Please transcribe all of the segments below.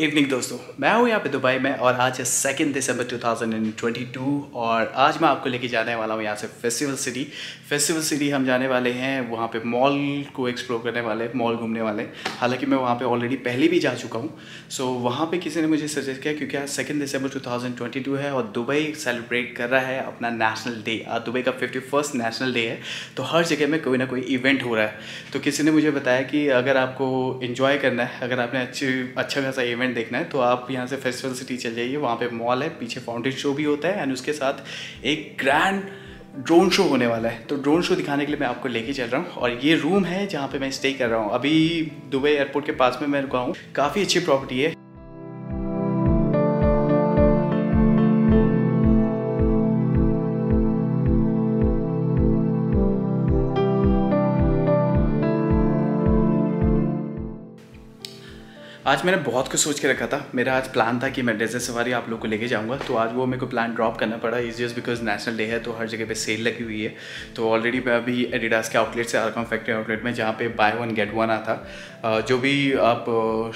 Evening दोस्तों। मैं हूँ यहाँ पे दुबई में और आज है सेकेंड दिसंबर 2022 और आज मैं आपको लेके जाने वाला हूँ यहाँ से फेस्टिवल सिटी फेस्टिवल सिटी हम जाने वाले हैं वहाँ पे मॉल को एक्सप्लोर करने वाले मॉल घूमने वाले। हालाँकि मैं वहाँ पे ऑलरेडी पहले भी जा चुका हूँ। सो so, वहाँ पे किसी ने मुझे सजेस्ट किया क्योंकि आज सेकेंड दिसंबर टू है और दुबई सेलिब्रेट कर रहा है अपना नेशनल डे आज दुबई का फिफ्टी नेशनल डे है तो हर जगह में कोई ना कोई इवेंट हो रहा है। तो किसी ने मुझे बताया कि अगर आपको इन्जॉय करना है अगर आपने अच्छी अच्छा खासा इवेंट देखना है तो आप यहाँ से फेस्टिवल सिटी चल जाइए, वहाँ पे मॉल है, पीछे फाउंटेन शो भी होता है एंड उसके साथ एक ग्रैंड ड्रोन शो होने वाला है। तो ड्रोन शो दिखाने के लिए मैं आपको लेके चल रहा हूँ और ये रूम है जहाँ पे मैं स्टे कर रहा हूँ। अभी दुबई एयरपोर्ट के पास में मैं रुका हूँ। काफ़ी अच्छी प्रॉपर्टी है। आज मैंने बहुत कुछ सोच के रखा था। मेरा आज प्लान था कि मैं डेजर्ट सवारी आप लोग को लेके जाऊँगा। तो आज वो मेरे को प्लान ड्रॉप करना पड़ा। Is just because national day है तो हर जगह पे सेल लगी हुई है। तो ऑलरेडी मैं अभी एडिडास के आउटलेट से आ रहा हूँ फैक्ट्री आउटलेट में, जहाँ पे बाय वन गेट वन आता। जो भी आप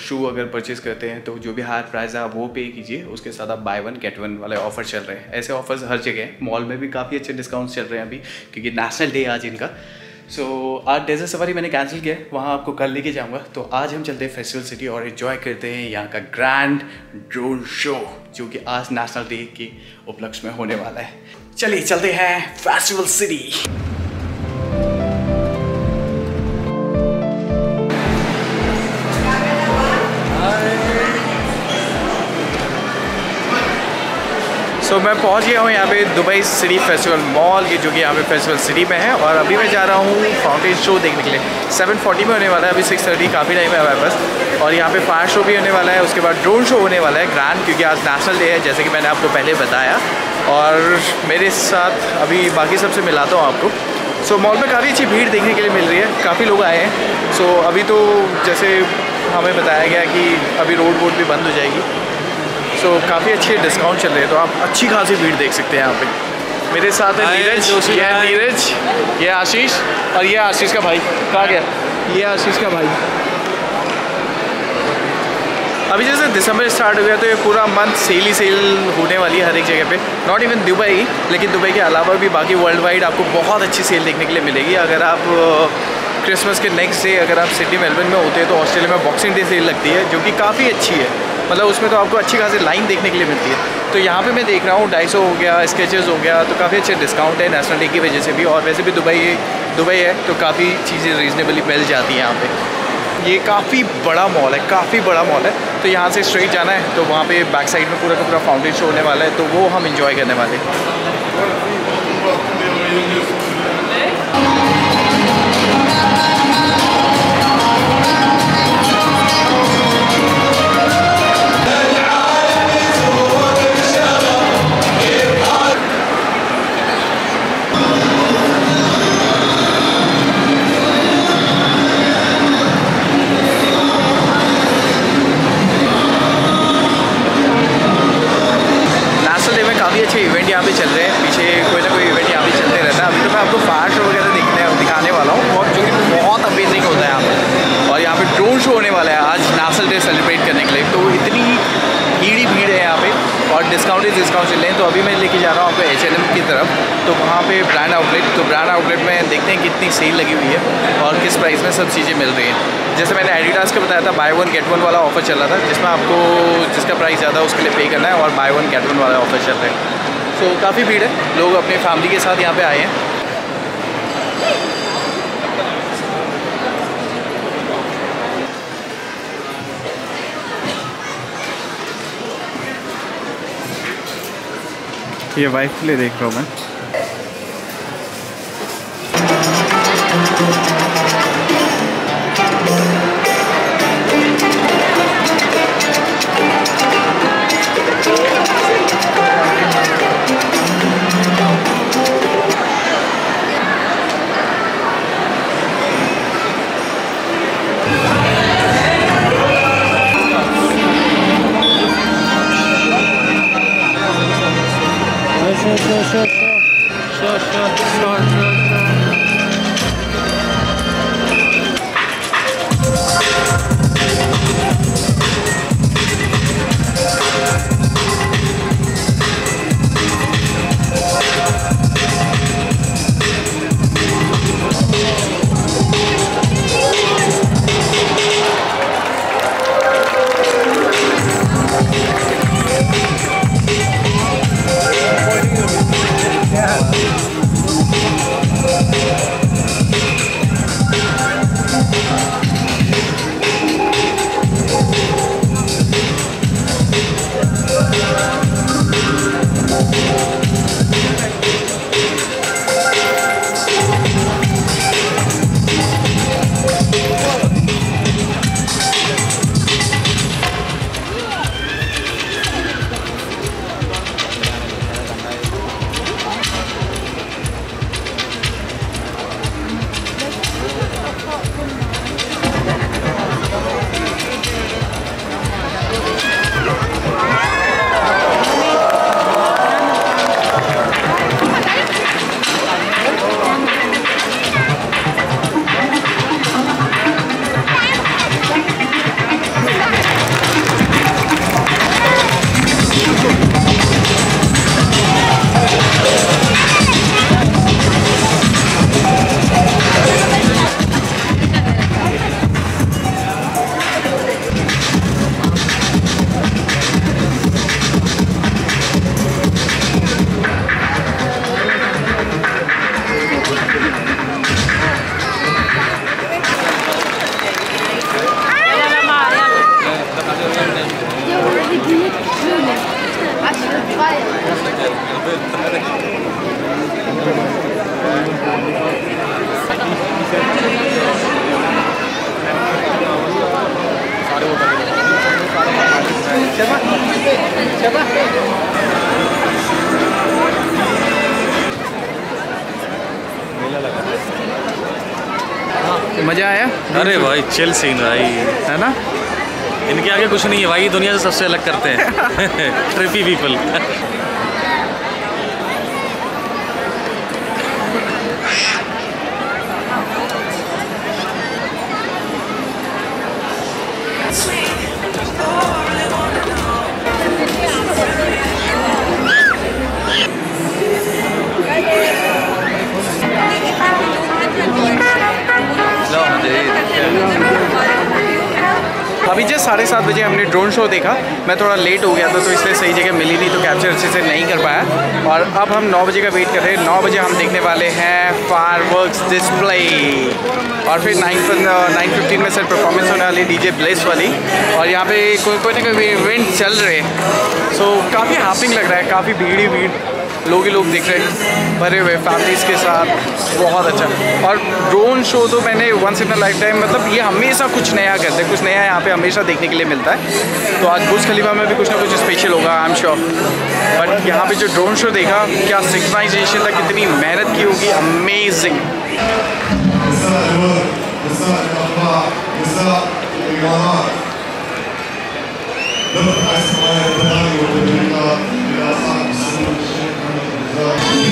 शू अगर परचेज़ करते हैं तो जो भी हायर प्राइस है, आप वो पे कीजिए। उसके साथ आप बाय वन गेट वन वाले ऑफ़र चल रहे हैं। ऐसे ऑफर्स हर जगह हैं। मॉल में भी काफ़ी अच्छे डिस्काउंट्स चल रहे हैं अभी, क्योंकि नेशनल डे आज इनका। सो so, आज डेजर्ट सफारी मैंने कैंसिल किया वहाँ आपको कल लेके जाऊँगा। तो आज हम चलते हैं फेस्टिवल सिटी और इन्जॉय करते हैं यहाँ का ग्रैंड ड्रोन शो जो कि आज नेशनल डे के उपलक्ष्य में होने वाला है। चलिए चलते हैं फेस्टिवल सिटी सो so, मैं पहुँच गया हूँ यहाँ पे दुबई सिटी फेस्टिवल मॉल ये जो कि यहाँ पे फेस्टिवल सिटी में है। और अभी मैं जा रहा हूँ फाउंटेन शो देखने के लिए। 7:40 में होने वाला है अभी 6:30 काफ़ी टाइम है हमारे पास। और यहाँ पे फायर शो भी होने वाला है उसके बाद ड्रोन शो होने वाला है ग्रैंड क्योंकि आज नेशनल डे है जैसे कि मैंने आपको पहले बताया। और मेरे साथ अभी बाकी सबसे मिलाता हूँ आपको। सो so, मॉल में काफ़ी अच्छी भीड़ देखने के लिए मिल रही है काफ़ी लोग आए हैं। सो अभी तो जैसे हमें बताया गया कि अभी रोड वोड भी बंद हो जाएगी। सो so, काफ़ी अच्छे डिस्काउंट चल रहे हैं तो आप अच्छी खासी भीड़ देख सकते हैं यहाँ पे। मेरे साथ है नीरज ये है नीरज ये आशीष और ये आशीष का भाई। कहा गया? ये आशीष का भाई। अभी जैसे दिसंबर स्टार्ट हो गया तो ये पूरा मंथ सेल ही सेल होने वाली है हर एक जगह पे। नॉट इवन दुबई लेकिन दुबई के अलावा भी बाकी वर्ल्ड वाइड आपको बहुत अच्छी सेल देखने के लिए मिलेगी। अगर आप क्रिसमस के नेक्स्ट डे अगर आप सिटी मेलबर्न में होते हैं तो ऑस्ट्रेलिया में बॉक्सिंग डे सेल लगती है जो कि काफ़ी अच्छी है। मतलब उसमें तो आपको अच्छी खासी लाइन देखने के लिए मिलती है। तो यहाँ पे मैं देख रहा हूँ, ढाई हो गया स्केचेस हो गया तो काफ़ी अच्छे डिस्काउंट है नेशनल डे की वजह से भी। और वैसे भी दुबई दुबई है तो काफ़ी चीज़ें रीजनेबली मिल जाती हैं यहाँ पे। ये काफ़ी बड़ा मॉल है, काफ़ी बड़ा मॉल है। तो यहाँ से स्ट्रेट जाना है तो वहाँ पे बैक साइड में पूरा का पूरा शो होने वाला है तो वो हम इंजॉय करने वाले ही। देखते हैं कितनी सेल लगी हुई है और किस प्राइस में सब चीज़ें मिल रही हैं। जैसे मैंने एडिडास का बताया था बाय वन गेट वन वाला ऑफ़र चल रहा था जिसमें आपको जिसका प्राइस ज़्यादा है उसके लिए पे करना है और बाय वन गेट वन वाला ऑफ़र चल रहा है। सो so, काफ़ी भीड़ है लोग अपनी फैमिली के साथ यहाँ पर आए हैं। ये वाइफ के लिए देख रहा हूँ मैं। मज़ा आया? अरे भाई चिल सीन भाई। है ना? इनके आगे कुछ नहीं है भाई दुनिया से सबसे अलग करते हैं। ट्रिपी पीपल साढ़े सात बजे हमने ड्रोन शो देखा। मैं थोड़ा लेट हो गया था तो इसलिए सही जगह मिली नहीं तो कैप्चर अच्छे से नहीं कर पाया। और अब हम नौ बजे का वेट कर रहे हैं। नौ बजे हम देखने वाले हैं फायर वर्क डिस्प्ले और फिर नाइन नाइन फिफ्टीन में सर परफॉर्मेंस होने वाली डीजे ब्लेस वाली। और यहाँ पे कोई कोई ना कोई इवेंट चल रहे हैं। सो काफ़ी हैपिंग लग रहा है, काफ़ी भीड़ ही भीड़। लोग ही लोग दिख रहे हैं, भरे हुए फैमिलीज़ के साथ, बहुत अच्छा। और ड्रोन शो तो मैंने once in a lifetime मतलब ये हमेशा कुछ नया करते हैं, कुछ नया यहाँ पे हमेशा देखने के लिए मिलता है। तो आज बुज खलीफा में भी कुछ ना कुछ स्पेशल होगा आई एम श्योर बट यहाँ पे जो ड्रोन शो देखा, क्या सिग्नाइजेशन तक कितनी मेहनत की होगी अमेजिंग Oh,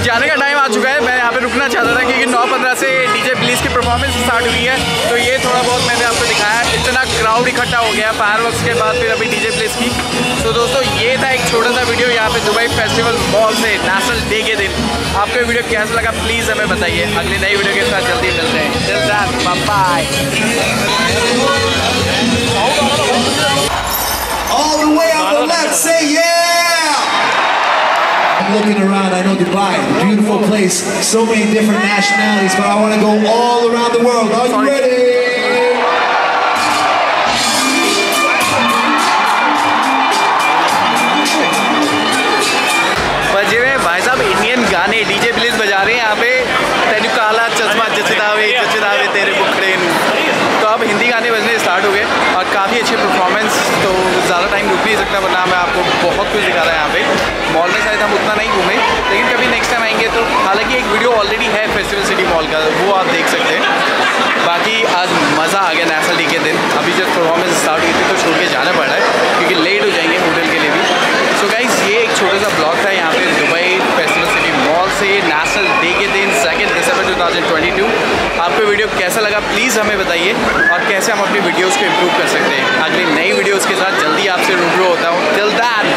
अब जाने का टाइम आ चुका है। मैं यहाँ पे रुकना चाहता था क्योंकि नौ पंद्रह से डीजे पुलिस की परफॉर्मेंस स्टार्ट हुई है। तो ये थोड़ा बहुत मैंने आपको दिखाया। इतना क्राउड इकट्ठा हो गया फायर के बाद फिर अभी डीजे प्लीज़ की। तो दोस्तों ये था एक छोटा सा वीडियो यहाँ पे दुबई फेस्टिवल मॉल से नेशनल डे के दिन। आपको वीडियो कैसा लगा? प्लीज़ हमें बताइए। अगली नई वीडियो के साथ जल्दी मिलते हैं। Bye All the way the left, say yeah! I'm looking around, I know Dubai, a beautiful place, so many different nationalities, but I want to go all around the world. Are you ready? बजे में भाई साहब Indian गाने DJ please बजा रहे हैं यहाँ पे। तेनु काला चश्मा जचदावे जचदावे तेरे बुखड़े नू। तो अब हिंदी गाने बजने स्टार्ट हो गए और काफ़ी अच्छे परफॉर्मेंस तो ज़्यादा टाइम रुक नहीं सकता वरना मैं आपको बहुत कुछ दिखा रहा है यहाँ पे। मॉल में शायद हम उतना नहीं घूमें, लेकिन कभी नेक्स्ट टाइम आएँगे तो हालाँकि एक वीडियो ऑलरेडी है फेस्टिवल सिटी मॉल का, वो आप देख सकते हैं। बाकी आज मज़ा आ गया नेशनल डे के दिन। अभी जब परफॉर्मेंस स्टार्ट हुई थी तो छोड़ के जाना पड़ रहा है, क्योंकि लेट हो जाएँगे होटल के लिए भी। सो गाइज़ ये एक छोटा सा ब्लॉग था यहाँ पे दुबई फेस्टिवल सिटी मॉल से नेशनल डे के दिन सेकेंड दिसंबर 2022 आपको वीडियो कैसा लगा प्लीज़ हमें बताइए, और कैसे हम अपनी वीडियोज़ को इम्प्रूव कर सकते हैं। अगली नई वीडियोज़ के साथ जल्दी आपसे रूबरू होता हूँ। Till that